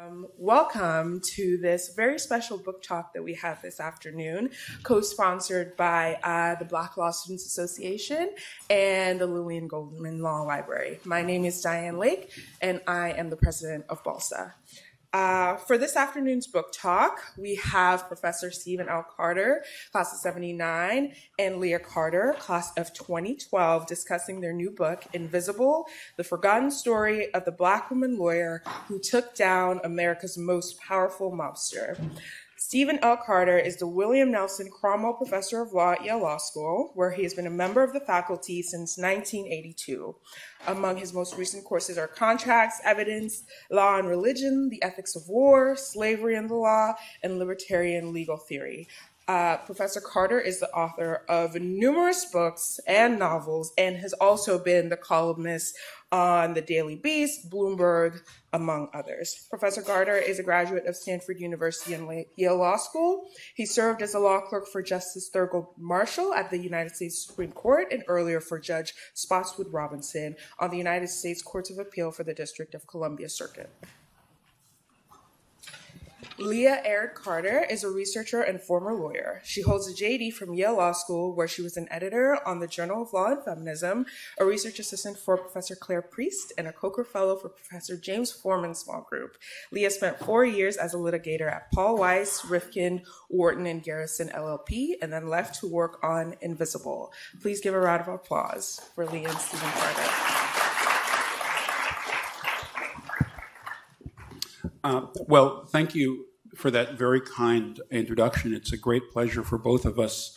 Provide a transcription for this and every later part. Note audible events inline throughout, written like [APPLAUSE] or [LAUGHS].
Um, welcome to this very special book talk that we have this afternoon, co sponsored by uh, the Black Law Students Association and the Lillian Goldman Law Library. My name is Diane Lake, and I am the president of BALSA. Uh, for this afternoon's book talk, we have Professor Stephen L. Carter, class of 79, and Leah Carter, class of 2012, discussing their new book, Invisible, The Forgotten Story of the Black Woman Lawyer Who Took Down America's Most Powerful Mobster. Stephen L. Carter is the William Nelson Cromwell Professor of Law at Yale Law School, where he has been a member of the faculty since 1982. Among his most recent courses are Contracts, Evidence, Law and Religion, The Ethics of War, Slavery and the Law, and Libertarian Legal Theory. Uh, Professor Carter is the author of numerous books and novels and has also been the columnist on the Daily Beast, Bloomberg, among others. Professor Carter is a graduate of Stanford University and Yale Law School. He served as a law clerk for Justice Thurgood Marshall at the United States Supreme Court and earlier for Judge Spotswood Robinson on the United States Courts of Appeal for the District of Columbia Circuit. Leah Aird Carter is a researcher and former lawyer. She holds a JD from Yale Law School, where she was an editor on the Journal of Law and Feminism, a research assistant for Professor Claire Priest, and a Coker Fellow for Professor James Forman Small Group. Leah spent four years as a litigator at Paul Weiss, Rifkind, Wharton, and Garrison LLP, and then left to work on Invisible. Please give a round of applause for Leah and Stephen Carter. Uh, well, thank you for that very kind introduction. It's a great pleasure for both of us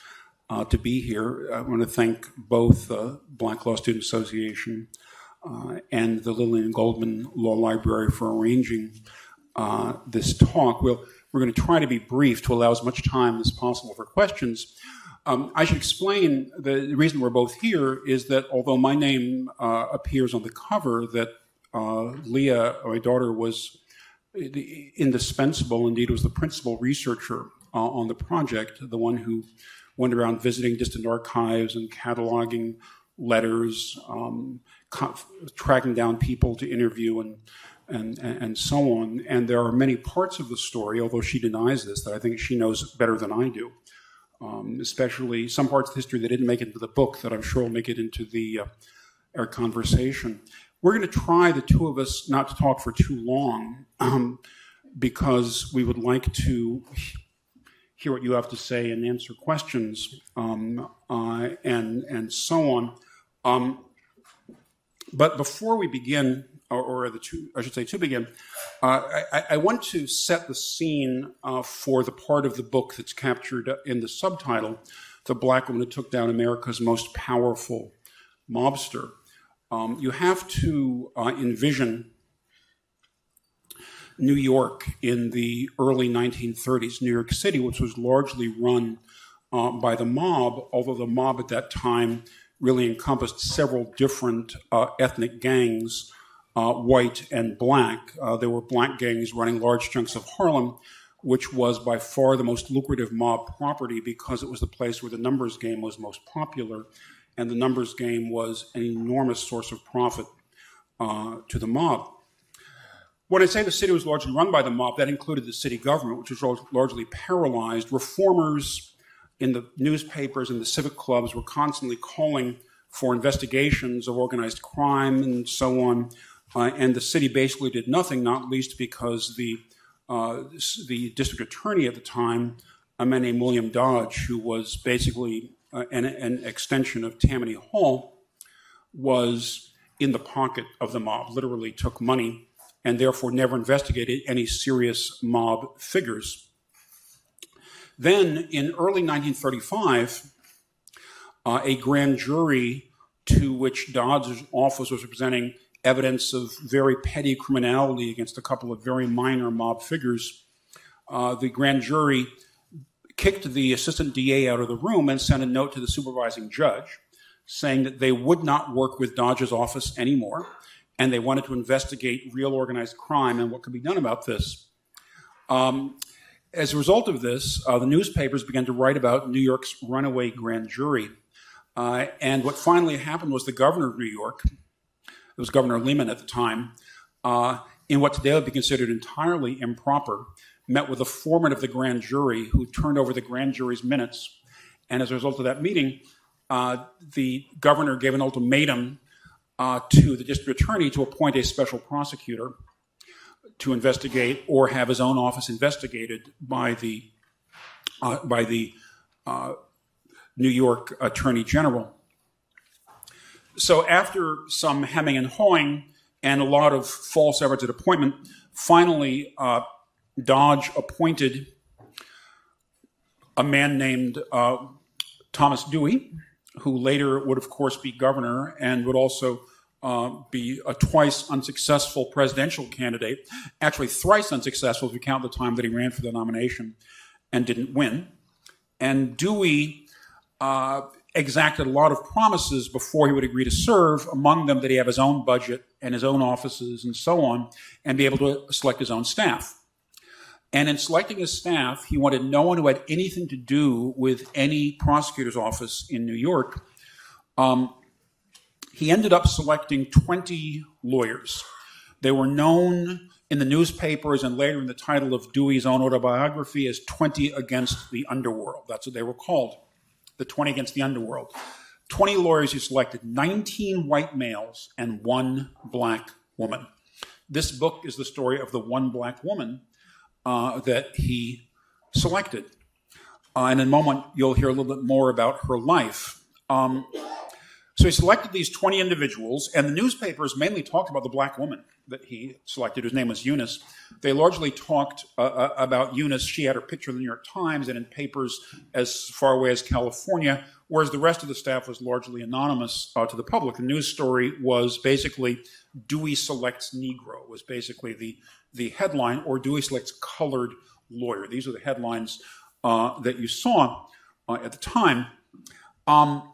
uh, to be here. I want to thank both the Black Law Student Association uh, and the Lillian Goldman Law Library for arranging uh, this talk. We'll, we're going to try to be brief to allow as much time as possible for questions. Um, I should explain the, the, reason we're both here is that although my name uh, appears on the cover, that uh, Leah, my daughter, was indispensable. Indeed, was the principal researcher uh, on the project, the one who went around visiting distant archives and cataloging letters, um, co- tracking down people to interview and, and, and so on. And there are many parts of the story, although she denies this, that I think she knows better than I do. Um, especially some parts of history that didn't make it into the book that I'm sure will make it into the uh, our conversation. We're going to try, the two of us, not to talk for too long um, because we would like to hear what you have to say and answer questions um, uh, and, and so on. Um, but before we begin, or, or, the two, I should say, to begin, uh, I, I, want to set the scene uh, for the part of the book that's captured in the subtitle, The Black Woman Who Took Down America's Most Powerful Mobster. Um, you have to uh, envision New York in the early 1930s, New York City, which was largely run uh, by the mob, although the mob at that time really encompassed several different uh, ethnic gangs, uh, white and black. Uh, there were black gangs running large chunks of Harlem, which was by far the most lucrative mob property because it was the place where the numbers game was most popular and the numbers game was an enormous source of profit uh, to the mob. When I say the city was largely run by the mob, that included the city government, which was largely paralyzed. Reformers in the newspapers and the civic clubs were constantly calling for investigations of organized crime and so on. Uh, and the city basically did nothing, not least because the uh, the district attorney at the time, a man named William Dodge, who was basically uh, an, an extension of Tammany Hall, was in the pocket of the mob, literally took money, and therefore never investigated any serious mob figures. Then, in early 1935, uh, a grand jury to which Dodge's office was presenting evidence of very petty criminality against a couple of very minor mob figures, uh, the grand jury kicked the assistant DA out of the room and sent a note to the supervising judge saying that they would not work with Dodge's office anymore and they wanted to investigate real organized crime and what could be done about this. Um, as a result of this, uh, the newspapers began to write about New York's runaway grand jury. Uh, and what finally happened was the governor of New York, it was Governor Lehman at the time, uh, in what today would be considered entirely improper, met with the foreman of the grand jury who turned over the grand jury's minutes. And as a result of that meeting, uh, the governor gave an ultimatum uh, to the district attorney to appoint a special prosecutor to investigate or have his own office investigated by the uh, by the uh, New York Attorney General. So after some hemming and hawing and a lot of false efforts at appointment, finally uh, Dodge appointed a man named uh, Thomas Dewey, who later would, of course, be governor and would also uh, be a twice unsuccessful presidential candidate, actually thrice unsuccessful if you count the time that he ran for the nomination and didn't win. And Dewey uh, exacted a lot of promises before he would agree to serve, among them that he have his own budget and his own offices and so on, and be able to select his own staff. And in selecting his staff, he wanted no one who had anything to do with any prosecutor's office in New York. Um, he ended up selecting 20 lawyers. They were known in the newspapers and later in the title of Dewey's own autobiography as 20 Against the Underworld. That's what they were called, the 20 Against the Underworld. 20 lawyers he selected, 19 white males and one black woman. This book is the story of the one black woman uh, that he selected. Uh, and in a moment, you'll hear a little bit more about her life. Um, so he selected these 20 individuals, and the newspapers mainly talked about the black woman that he selected, whose name was Eunice. They largely talked uh, uh, about Eunice. She had her picture in the New York Times and in papers as far away as California, whereas the rest of the staff was largely anonymous uh, to the public. The news story was basically Dewey selects Negro, was basically the, the headline, or Dewey selects colored lawyer. These are the headlines uh, that you saw uh, at the time. Um,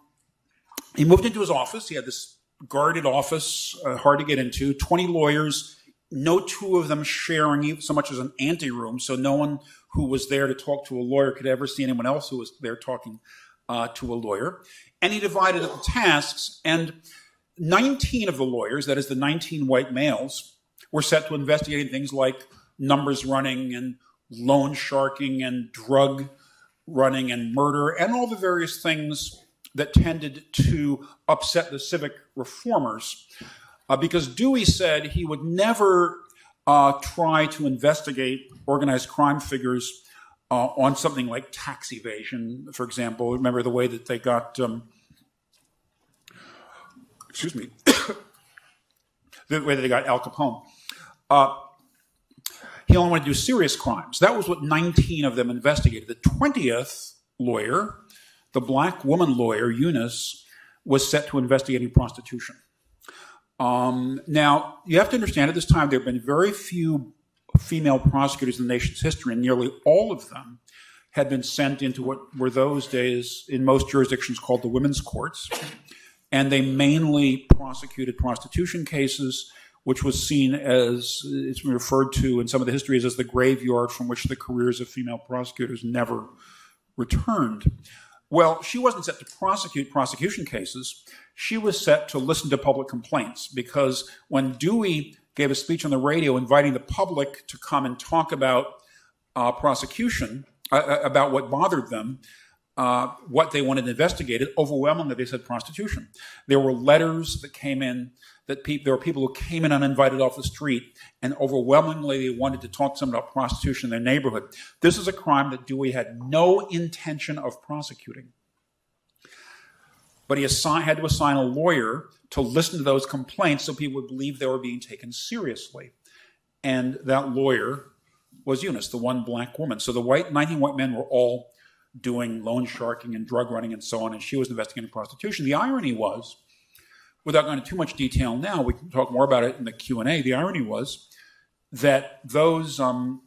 he moved into his office. He had this guarded office, uh, hard to get into, 20 lawyers, no two of them sharing so much as an anteroom, so no one who was there to talk to a lawyer could ever see anyone else who was there talking uh, to a lawyer. And he divided up the tasks, and 19 of the lawyers, that is the 19 white males, were set to investigating things like numbers running and loan sharking and drug running and murder and all the various things that tended to upset the civic reformers uh, because Dewey said he would never uh, try to investigate organized crime figures uh, on something like tax evasion, for example. Remember the way that they got, um, excuse me, [COUGHS] the way that they got Al Capone. Uh, he only wanted to do serious crimes. That was what 19 of them investigated. The 20th lawyer the black woman lawyer, Eunice, was set to investigating prostitution. Um, now, you have to understand at this time there have been very few female prosecutors in the nation's history, and nearly all of them had been sent into what were those days in most jurisdictions called the women's courts. And they mainly prosecuted prostitution cases, which was seen as, it's been referred to in some of the histories as the graveyard from which the careers of female prosecutors never returned. Well, she wasn't set to prosecute prosecution cases. She was set to listen to public complaints because when Dewey gave a speech on the radio inviting the public to come and talk about uh, prosecution, uh, uh about what bothered them, uh, what they wanted investigated, overwhelmingly they said prostitution. There were letters that came in that pe- there were people who came in uninvited off the street, and overwhelmingly they wanted to talk to them about prostitution in their neighborhood. This is a crime that Dewey had no intention of prosecuting. But he assign, had to assign a lawyer to listen to those complaints so people would believe they were being taken seriously. And that lawyer was Eunice, the one black woman. So the white, 19 white men were all doing loan sharking and drug running and so on, and she was investigating prostitution. The irony was without going into too much detail now, we can talk more about it in the Q and A. The irony was that those um,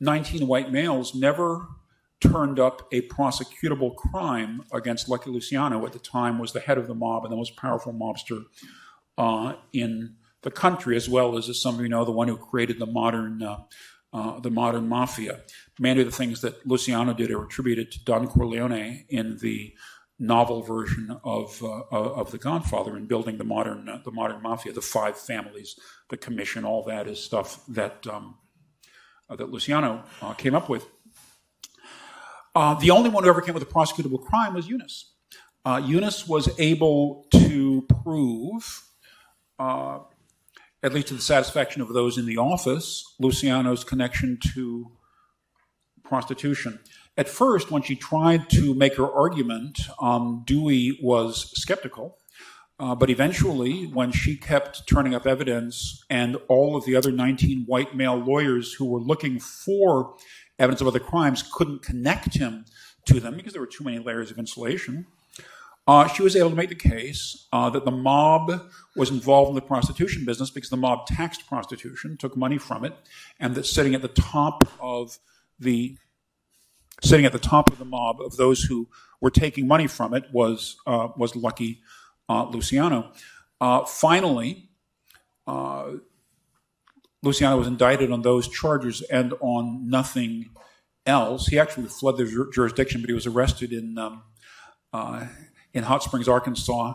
19 white males never turned up a prosecutable crime against Lucky Luciano. At the time, was the head of the mob and the most powerful mobster uh, in the country, as well as, as some of you know, the one who created the modern. Uh, uh, the modern mafia. Many of the things that Luciano did are attributed to Don Corleone in the novel version of uh, of The Godfather and building the modern uh, the modern mafia, the five families, the commission, all that is stuff that um, uh, that Luciano uh, came up with. Uh, the only one who ever came with a prosecutable crime was Eunice. Uh, Eunice was able to prove, at least to the satisfaction of those in the office, Luciano's connection to prostitution. At first, when she tried to make her argument, um, Dewey was skeptical. Uh, but eventually, when she kept turning up evidence, and all of the other 19 white male lawyers who were looking for evidence of other crimes couldn't connect him to them because there were too many layers of insulation, uh, she was able to make the case uh, that the mob was involved in the prostitution business because the mob taxed prostitution, took money from it, and that sitting at the top of the sitting at the top of the mob of those who were taking money from it was uh, was Lucky uh, Luciano. Uh, finally, uh, Luciano was indicted on those charges and on nothing else. He actually fled the jurisdiction, but he was arrested in um, uh, in Hot Springs, Arkansas,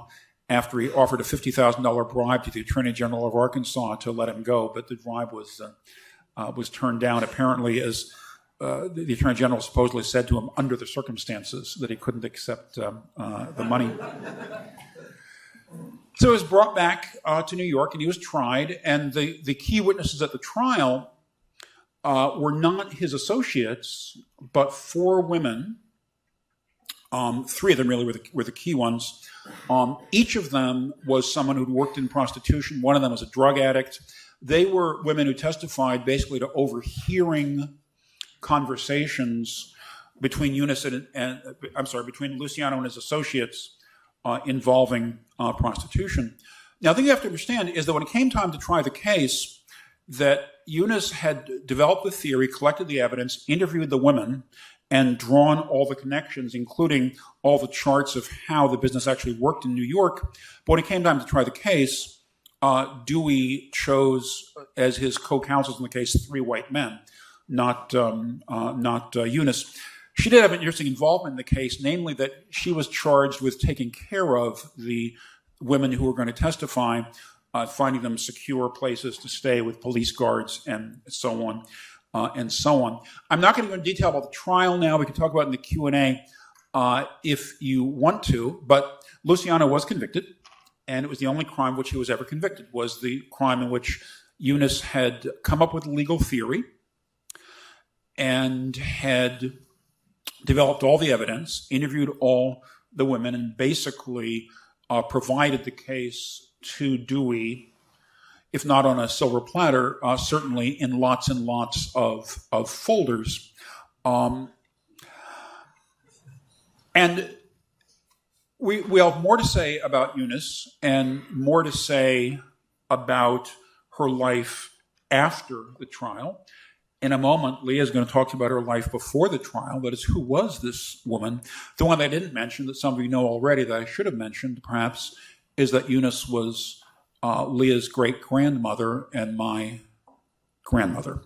after he offered a fifty thousand dollar bribe to the Attorney General of Arkansas to let him go, but the bribe was uh, was turned down apparently as uh, the, the, attorney general supposedly said to him under the circumstances that he couldn't accept um, uh, the money. So he was brought back uh, to New York and he was tried. And the, the key witnesses at the trial uh, were not his associates, but four women. Um, three of them really were the, were the key ones. Um, each of them was someone who'd worked in prostitution. One of them was a drug addict. They were women who testified basically to overhearing conversations between Eunice and, and I'm sorry, between Luciano and his associates uh, involving uh, prostitution. Now, the thing you have to understand is that when it came time to try the case, that Eunice had developed the theory, collected the evidence, interviewed the women, and drawn all the connections, including all the charts of how the business actually worked in New York. But when it came time to try the case, uh, Dewey chose as his co-counsels in the case three white men not um, uh, not uh, Eunice. She did have an interesting involvement in the case, namely that she was charged with taking care of the women who were going to testify, uh, finding them secure places to stay with police guards and so on uh, and so on. I'm not going to go into detail about the trial now. We can talk about it in the Q and A uh, if you want to. But Luciano was convicted, and it was the only crime which he was ever convicted was the crime in which Eunice had come up with a legal theory and had developed all the evidence, interviewed all the women, and basically uh, provided the case to Dewey, if not on a silver platter, uh, certainly in lots and lots of, of folders. Um, and we, we have more to say about Eunice and more to say about her life after the trial in a moment, Leah is going to talk to you about her life before the trial. That is, who was this woman? The one I didn't mention, that some of you know already, that I should have mentioned perhaps, is that Eunice was uh, Leah's great grandmother and my grandmother.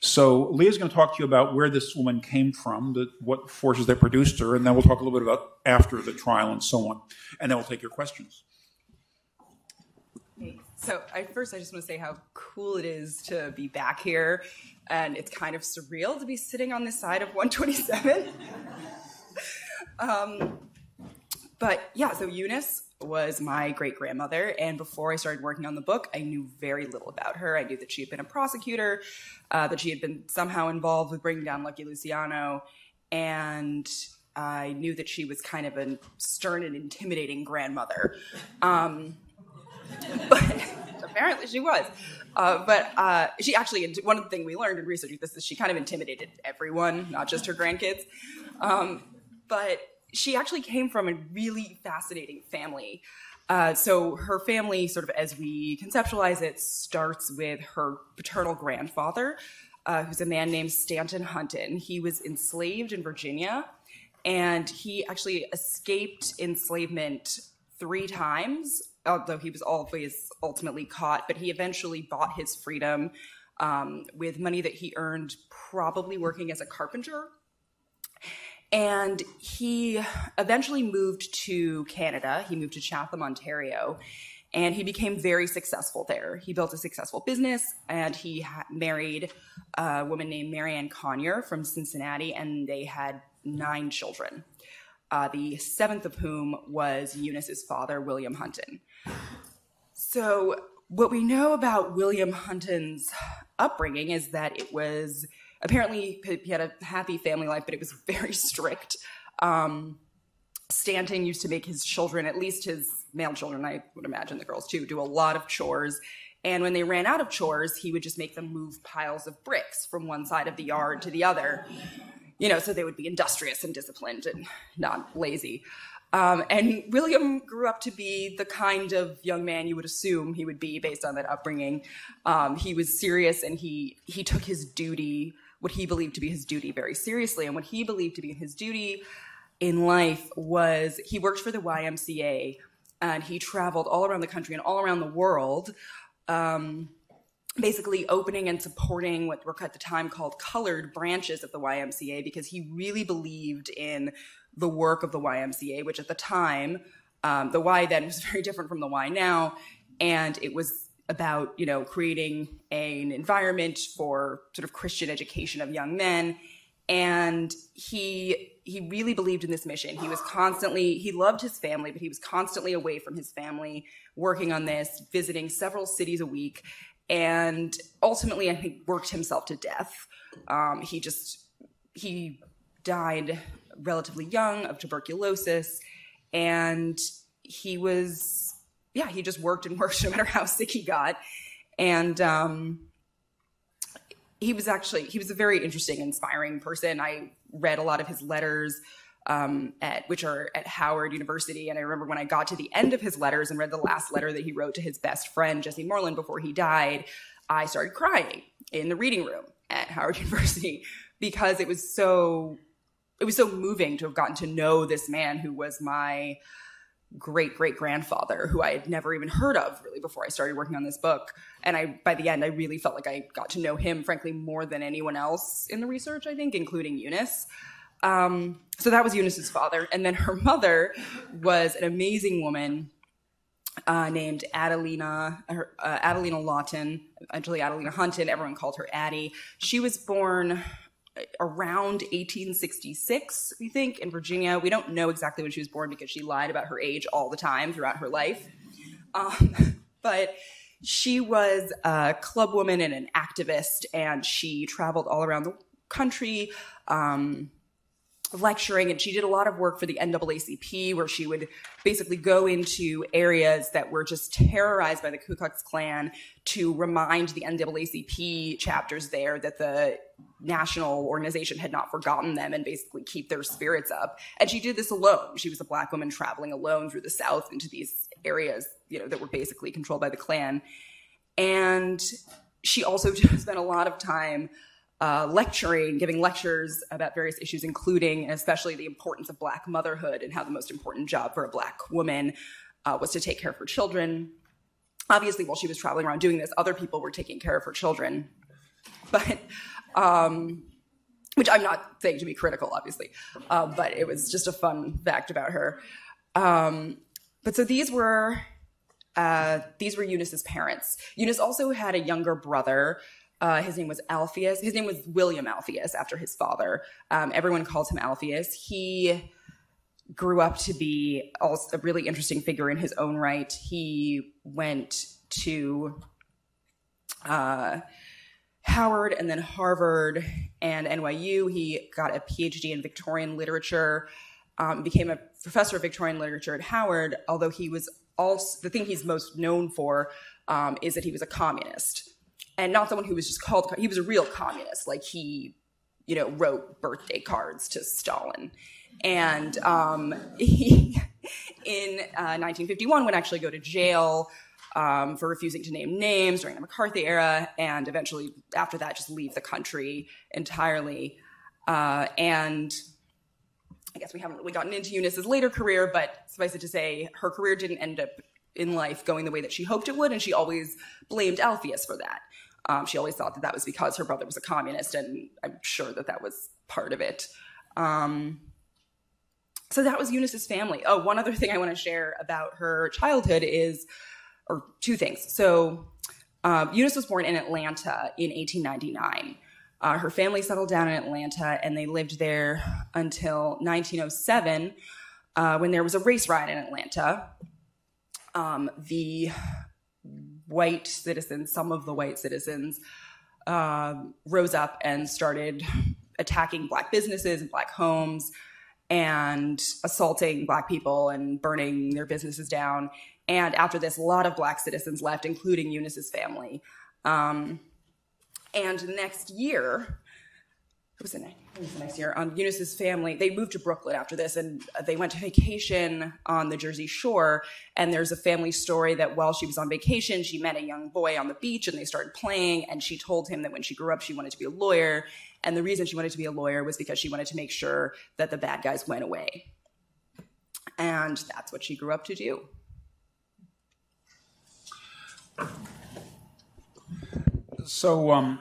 So Leah's going to talk to you about where this woman came from, the, what forces that produced her, and then we'll talk a little bit about after the trial and so on. And then we'll take your questions. So, I, first, I just want to say how cool it is to be back here and it's kind of surreal to be sitting on the side of 127. [LAUGHS] um, but yeah, so Eunice was my great grandmother, and before I started working on the book, I knew very little about her. I knew that she had been a prosecutor, uh, that she had been somehow involved with bringing down Lucky Luciano, and I knew that she was kind of a stern and intimidating grandmother. Um, but apparently she was. Uh, but uh, she actually, one of the things we learned in researching this is she kind of intimidated everyone, not just her grandkids. Um, but she actually came from a really fascinating family. Uh, so her family, sort of as we conceptualize it, starts with her paternal grandfather, uh, who's a man named Stanton Hunton. He was enslaved in Virginia, and he actually escaped enslavement three times although he was always ultimately caught, but he eventually bought his freedom um, with money that he earned probably working as a carpenter. And he eventually moved to Canada. He moved to Chatham, Ontario, and he became very successful there. He built a successful business and he married a woman named Marianne Conyer from Cincinnati, and they had nine children. Uh, the seventh of whom was Eunice's father, William Hunton. So, what we know about William Hunton's upbringing is that it was apparently he had a happy family life, but it was very strict. Um, Stanton used to make his children, at least his male children, I would imagine the girls too, do a lot of chores. And when they ran out of chores, he would just make them move piles of bricks from one side of the yard to the other. You know, so they would be industrious and disciplined and not lazy. Um, and William grew up to be the kind of young man you would assume he would be based on that upbringing. Um, he was serious and he he took his duty, what he believed to be his duty, very seriously. And what he believed to be his duty in life was he worked for the YMCA and he traveled all around the country and all around the world. Um, basically opening and supporting what were at the time called colored branches of the YMCA because he really believed in the work of the YMCA, which at the time, um, the Y then was [LAUGHS] very different from the Y now, and it was about you know creating an environment for sort of Christian education of young men, and he he really believed in this mission. He was constantly he loved his family, but he was constantly away from his family, working on this, visiting several cities a week, and ultimately, I think worked himself to death. Um, he just he died relatively young of tuberculosis, and he was yeah he just worked and [LAUGHS] worked no matter how sick he got, and um, he was actually he was a very interesting, inspiring person. I read a lot of his letters. Um, at which are at Howard University. And I remember when I got to the end of his letters and read the last letter that he wrote to his best friend Jesse Moorland before he died, I started crying in the reading room at Howard [LAUGHS] University because it was so it was so moving to have gotten to know this man who was my great great grandfather who I had never even heard of really before I started working on this book and I by the end I really felt like I got to know him frankly more than anyone else in the research I think including Eunice um, so that was Eunice's father. And then her mother was an amazing woman uh, named Adelina, uh, Adelina Lawton, actually Adelina Hunton. Everyone called her Addie. She was born around 1866, we think, in Virginia. We don't know exactly when she was born because she lied about her age all the time throughout her life. Um, [LAUGHS] but she was a clubwoman and an activist, and she traveled all around the country. Um, lecturing and she did a lot of work for the NAACP where she would basically go into areas that were just terrorized by the Ku Klux Klan to remind the NAACP chapters there that the national organization had not forgotten them and basically keep their spirits up. And she did this alone. She was a black woman traveling alone through the South into these areas, you know, that were basically controlled by the Klan. And she also [LAUGHS] spent a lot of time uh, lecturing, giving lectures about various issues, including especially the importance of Black motherhood and how the most important job for a Black woman uh, was to take care of her children. Obviously, while she was traveling around doing this, other people were taking care of her children. But, um, which I'm not saying to be critical, obviously, uh, but it was just a fun fact about her. Um, but so these were uh, these were Eunice's parents. Eunice also had a younger brother uh, his name was Alphaeus. His name was William Alphaeus after his father. Um, everyone calls him Alphaeus. He grew up to be also a really interesting figure in his own right. He went to uh, Howard and then Harvard and NYU. He got a PhD in Victorian literature, um, became a professor of Victorian literature at Howard, although he was also the thing he's most known for um, is that he was a communist and not someone who was just called he was a real communist. Like he you know wrote birthday cards to stalin. And um, [LAUGHS] he in uh, 1951 would actually go to jail um, for refusing to name names during the mccarthy era and eventually after that just leave the country entirely. Uh, and i guess we haven't really gotten into eunice's later career but suffice it to say her career didn't end up in life going the way that she hoped it would and she always blamed alphaeus for that um, she always thought that that was because her brother was a communist, and I'm sure that that was part of it. Um, so that was Eunice's family. Oh, one other thing I want to share about her childhood is, or two things. So um, Eunice was born in Atlanta in 1899. Uh, her family settled down in Atlanta and they lived there until 1907 uh, when there was a race riot in Atlanta. Um, the white citizens, some of the white citizens, uh, rose up and started attacking black businesses and black homes and assaulting black people and burning their businesses down. And after this, a lot of black citizens left, including Eunice's family. Um, and next year, it was the next, it was the next year. Um, Eunice's family they moved to Brooklyn after this, and they went to vacation on the Jersey Shore. And there's a family story that while she was on vacation, she met a young boy on the beach, and they started playing. And she told him that when she grew up, she wanted to be a lawyer. And the reason she wanted to be a lawyer was because she wanted to make sure that the bad guys went away. And that's what she grew up to do. So um,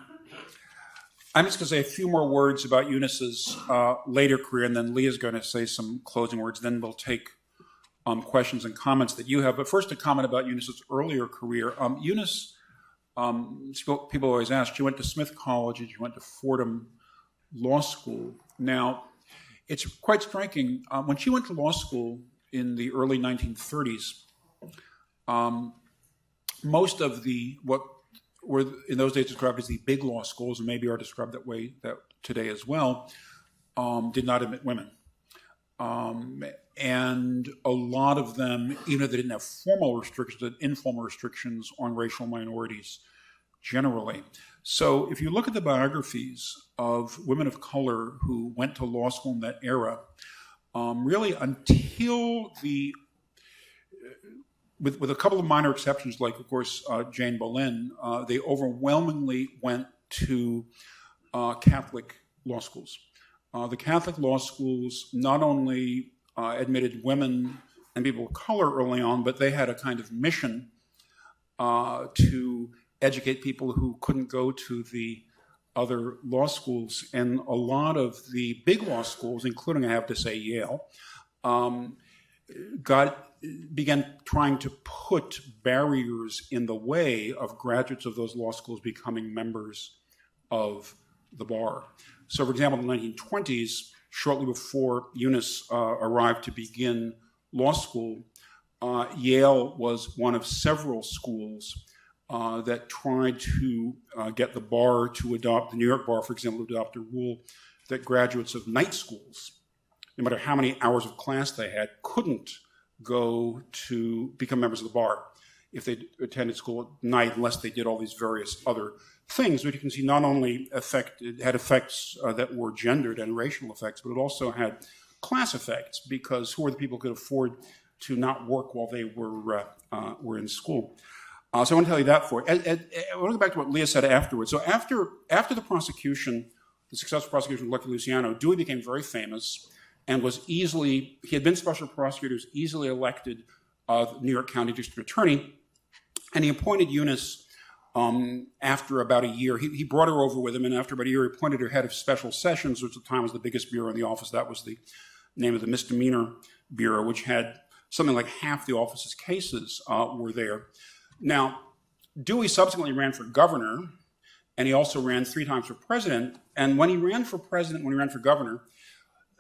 I'm just going to say a few more words about Eunice's uh, later career, and then Leah's going to say some closing words. Then we'll take um, questions and comments that you have. But first, a comment about Eunice's earlier career. Um, Eunice, um, people always ask, she went to Smith College and she went to Fordham Law School. Now, it's quite striking. Uh, when she went to law school in the early 1930s, um, most of the what were in those days described as the big law schools, and maybe are described that way that today as well, um, did not admit women. Um, and a lot of them, even if they didn't have formal restrictions, had informal restrictions on racial minorities generally. So if you look at the biographies of women of color who went to law school in that era, um, really until the with, with a couple of minor exceptions, like, of course, uh, Jane Bolin, uh, they overwhelmingly went to uh, Catholic law schools. Uh, the Catholic law schools not only uh, admitted women and people of color early on, but they had a kind of mission uh, to educate people who couldn't go to the other law schools. And a lot of the big law schools, including, I have to say, Yale, um, got began trying to put barriers in the way of graduates of those law schools becoming members of the bar. So, for example, in the 1920s, shortly before Eunice uh, arrived to begin law school, uh, Yale was one of several schools uh, that tried to uh, get the bar to adopt, the New York bar, for example, to adopt a rule that graduates of night schools, no matter how many hours of class they had, couldn't go to become members of the bar if they attended school at night, unless they did all these various other things, which you can see not only affect, had effects uh, that were gendered and racial effects, but it also had class effects because who are the people who could afford to not work while they were uh, uh, were in school? Uh, so I want to tell you that for it. I, want to go back to what Leah said afterwards. So after after the prosecution, the successful prosecution of Lucky Luciano, Dewey became very famous and was easily, he had been special prosecutor, was easily elected uh, New York County District Attorney, and he appointed Eunice um, after about a year. He, he, brought her over with him, and after about a year, he appointed her head of special sessions, which at the time was the biggest bureau in the office. That was the name of the misdemeanor bureau, which had something like half the office's cases uh, were there. Now, Dewey subsequently ran for governor, and he also ran three times for president. And when he ran for president, when he ran for governor,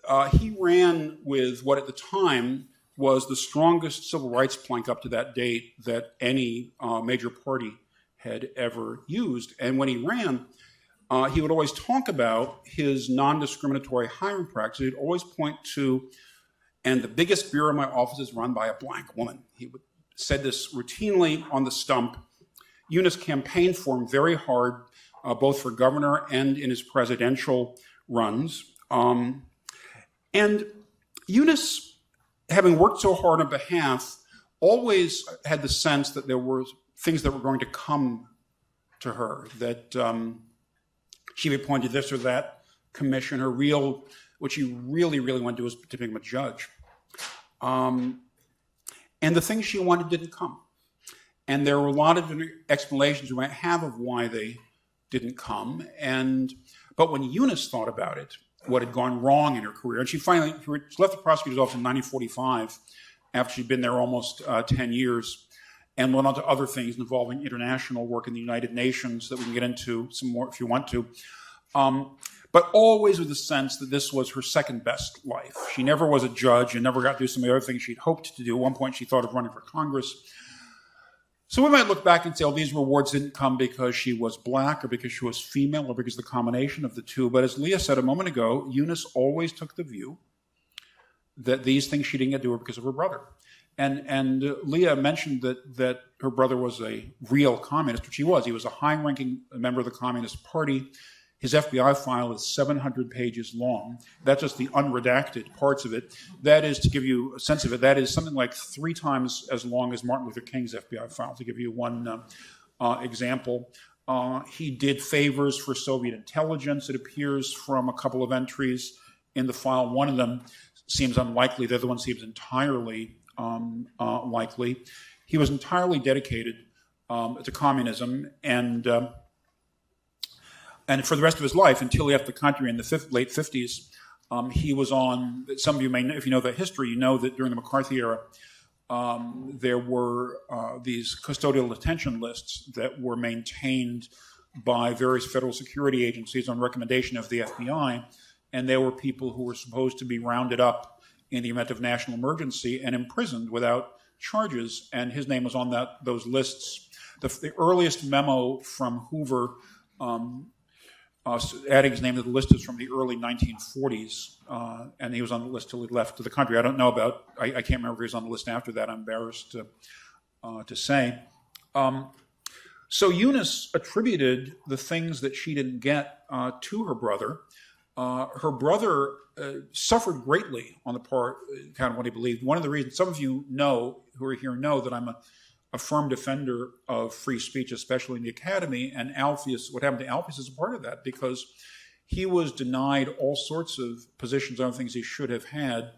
uh, he ran with what at the time was the strongest civil rights plank up to that date that any uh, major party had ever used. And when he ran, uh, he would always talk about his non discriminatory hiring practice. He'd always point to, and the biggest bureau in my office is run by a black woman. He would, said this routinely on the stump. Eunice campaigned for him very hard, uh, both for governor and in his presidential runs. Um, and Eunice, having worked so hard on behalf, always had the sense that there were things that were going to come to her, that um, she appointed this or that commission. Her real, what she really, really wanted to do was to become a judge. Um, and the things she wanted didn't come. And there were a lot of explanations you might have of why they didn't come. And but when Eunice thought about it, what had gone wrong in her career. And she finally she left the prosecutor's office in 1945 after she'd been there almost uh, 10 years and went on to other things involving international work in the United Nations that we can get into some more if you want to. Um, but always with the sense that this was her second best life. She never was a judge and never got to do some of the other things she'd hoped to do. At one point, she thought of running for Congress. So we might look back and say, oh, these rewards didn't come because she was black or because she was female or because the combination of the two. But as Leah said a moment ago, Eunice always took the view that these things she didn't get to because of her brother. And, and Leah mentioned that, that her brother was a real communist, which he was. He was a high ranking member of the Communist Party. His FBI file is 700 pages long. That's just the unredacted parts of it. That is, to give you a sense of it, that is something like three times as long as Martin Luther King's FBI file, to give you one uh, uh, example. Uh, he did favors for Soviet intelligence, it appears from a couple of entries in the file. One of them seems unlikely, the other one seems entirely um, uh, likely. He was entirely dedicated um, to communism and uh, and for the rest of his life until he left the country in the fifth, late 50s, um, he was on. Some of you may, know, if you know the history, you know that during the McCarthy era, um, there were uh, these custodial detention lists that were maintained by various federal security agencies on recommendation of the FBI, and there were people who were supposed to be rounded up in the event of national emergency and imprisoned without charges, and his name was on that those lists. The, the earliest memo from Hoover um, uh, adding his name to the list is from the early 1940s, uh, and he was on the list till he left the country. I don't know about. I, I can't remember if he was on the list after that. I'm embarrassed to uh, to say. Um, so Eunice attributed the things that she didn't get uh, to her brother. Uh, her brother uh, suffered greatly on the part, kind of what he believed. One of the reasons some of you know who are here know that I'm a a firm defender of free speech, especially in the academy. And Alphaeus, what happened to Alphaeus is a part of that because he was denied all sorts of positions on things he should have had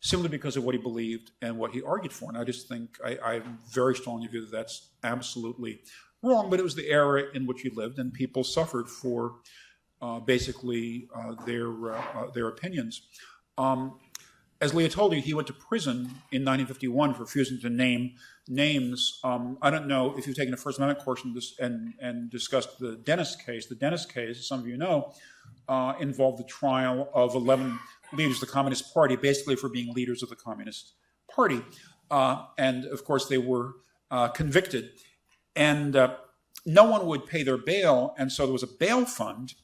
simply because of what he believed and what he argued for. And I just think I, I very strongly view that that's absolutely wrong, but it was the era in which he lived, and people suffered for uh, basically uh, their uh, uh their opinions. Um, as Leah told you, he went to prison in 1951 for refusing to name names. Um, I don't know if you've taken a First Amendment course this, and, and, discussed the Dennis case. The Dennis case, as some of you know, uh, involved the trial of 11 leaders of the Communist Party, basically for being leaders of the Communist Party. Uh, and of course, they were uh, convicted. And uh, no one would pay their bail, and so there was a bail fund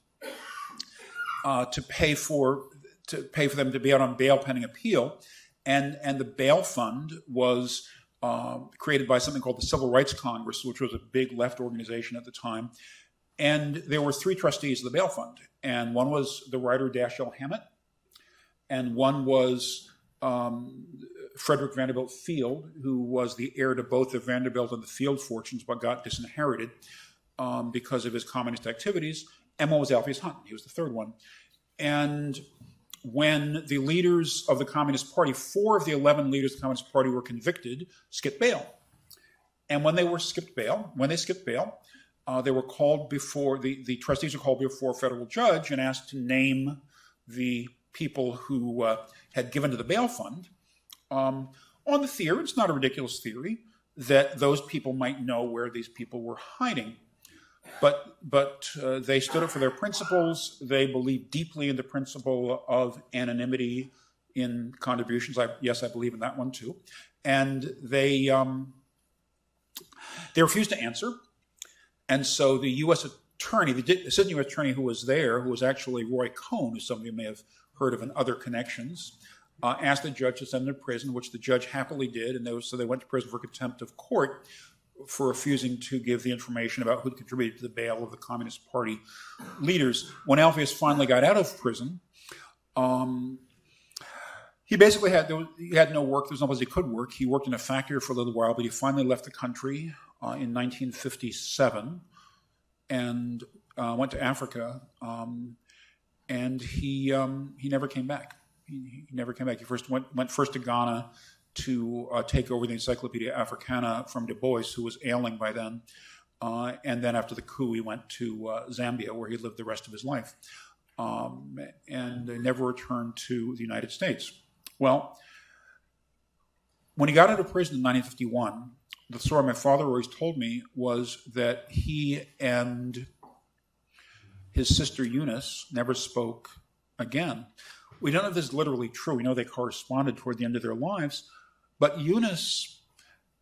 uh, to pay for to pay for them to be out on bail pending appeal. And, and the bail fund was uh, created by something called the Civil Rights Congress, which was a big left organization at the time. And there were three trustees of the bail fund. And one was the writer Dashiell Hammett, and one was um, Frederick Vanderbilt Field, who was the heir to both the Vanderbilt and the Field fortunes, but got disinherited um, because of his communist activities. Emma was Alphaeus Hunt. He was the third one. And when the leaders of the Communist Party, four of the 11 leaders of the Communist Party were convicted, skipped bail. And when they were skipped bail, when they skipped bail, uh, they were called before, the, the trustees were called before a federal judge and asked to name the people who uh, had given to the bail fund um, on the theory, it's not a ridiculous theory, that those people might know where these people were hiding. But but uh, they stood up for their principles. They believed deeply in the principle of anonymity in contributions. I, yes, I believe in that one too. And they um, they refused to answer. And so the U.S. attorney, the assistant U.S. attorney who was there, who was actually Roy Cohn, who some of you may have heard of in other connections, uh, asked the judge to send them to prison, which the judge happily did. And they so they went to prison for contempt of court for refusing to give the information about who contributed to the bail of the Communist Party leaders. When Alphaeus finally got out of prison, um, he basically had he had no work. There's no place he could work. He worked in a factory for a little while, but he finally left the country uh, in 1957 and uh, went to Africa. Um, and he um, he never came back. He, he, never came back. He first went went first to Ghana, to uh, take over the Encyclopedia Africana from Du Bois, who was ailing by then. Uh, and then after the coup, he went to uh, Zambia, where he lived the rest of his life. um, and never returned to the United States. Well, when he got out of prison in 1951, the story my father always told me was that he and his sister Eunice never spoke again. We don't know if this is literally true. We know they corresponded toward the end of their lives, but Eunice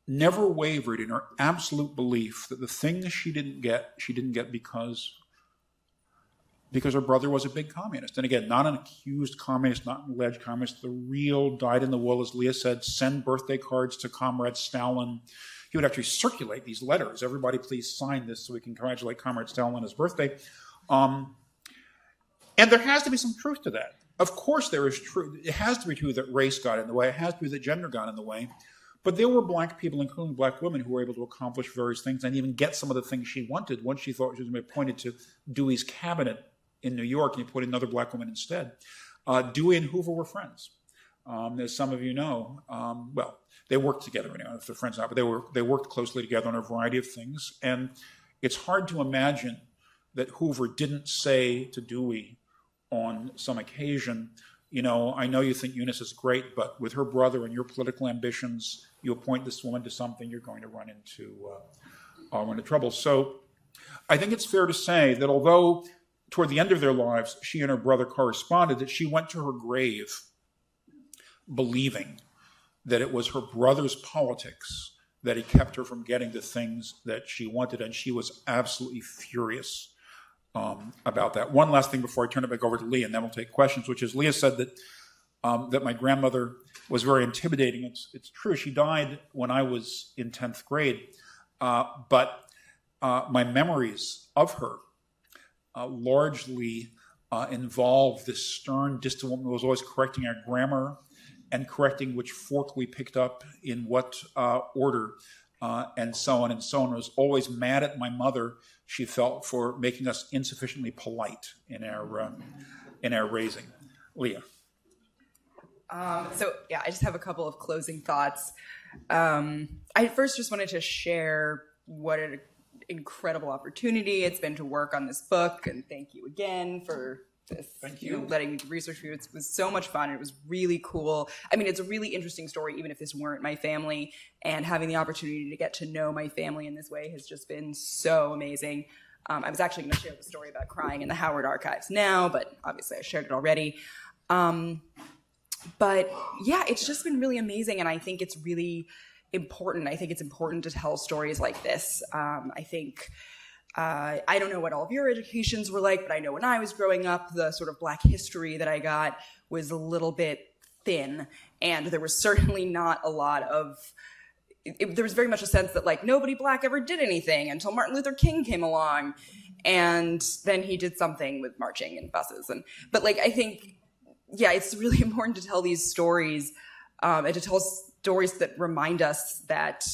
never wavered in her absolute belief that the things she didn't get, she didn't get because because her brother was a big communist. And again, not an accused communist, not an alleged communist, the real dyed in the wool, as Leah said, send birthday cards to Comrade Stalin. He would actually circulate these letters. Everybody, please sign this so we can congratulate Comrade Stalin on his birthday. Um, and there has to be some truth to that. Of course, there is truth. It has to be true that race got in the way. It has to be that gender got in the way. But there were black people, including black women, who were able to accomplish various things and even get some of the things she wanted. Once she thought she was going to be appointed to Dewey's cabinet in New York, and he put another black woman instead. Uh, Dewey and Hoover were friends. Um, as some of you know, um, well, they worked together anyway, if they're friends now, but they were they worked closely together on a variety of things. And it's hard to imagine that Hoover didn't say to Dewey on some occasion, you know, I know you think Eunice is great, but with her brother and your political ambitions, you appoint this woman to something, you're going to run into uh, uh, run into trouble. So I think it's fair to say that although toward the end of their lives, she and her brother corresponded, that she went to her grave believing that it was her brother's politics that had kept her from getting the things that she wanted, and she was absolutely furious um, about that. One last thing before I turn it back over to Leah, and then we'll take questions, which is Leah said that um, that my grandmother was very intimidating. It's, it's true. She died when I was in 10th grade, uh, but uh, my memories of her uh, largely uh, involved this stern, distant woman who was always correcting our grammar and correcting which fork we picked up in what uh, order, uh, and so on and so on. I was always mad at my mother. She felt for making us insufficiently polite in our uh, in our raising. Leah. Um, so yeah, I just have a couple of closing thoughts. Um, I first just wanted to share what an incredible opportunity it's been to work on this book, and thank you again for this. Thank you. know, letting me do research for you. It was so much fun. It was really cool. I mean, it's a really interesting story, even if this weren't my family. And having the opportunity to get to know my family in this way has just been so amazing. Um, I was actually going to share the story about crying in the Howard Archives now, but obviously I shared it already. Um, but yeah, it's just been really amazing, and I think it's really important. I think it's important to tell stories like this. Um, I think. Uh, I don't know what all of your educations were like, but I know when I was growing up, the sort of black history that I got was a little bit thin, and there was [LAUGHS] certainly not a lot of. It, there was very much a sense that like nobody black ever did anything until Martin Luther King came along, and then he did something with marching and buses, and but like I think, yeah, it's really [LAUGHS] important to tell these stories um, and to tell stories that remind us that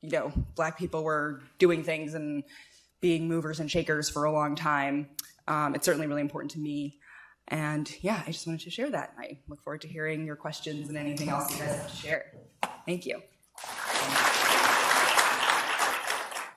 you know black people were doing things and being movers and shakers for a long time. Um, it's certainly really important to me. And yeah, I just wanted to share that. I look forward to hearing your questions and anything else you guys have to share. Thank you.